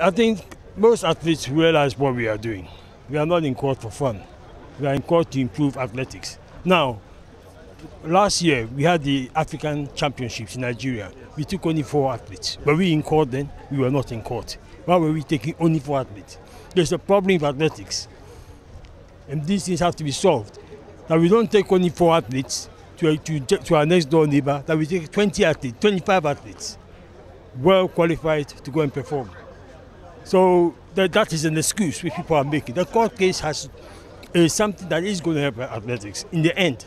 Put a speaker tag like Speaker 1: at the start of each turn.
Speaker 1: I think most athletes realize what we are doing. We are not in court for fun. We are in court to improve athletics. Now, last year we had the African Championships in Nigeria. We took only four athletes. Were we in court then? We were not in court. Why were we taking only four athletes? There's a problem with athletics. And these things have to be solved. That we don't take only four athletes to, to, to our next door neighbor, that we take 20 athletes, 25 athletes, well qualified to go and perform. So that, that is an excuse which people are making. The court case has is something that is going to help athletics in the end.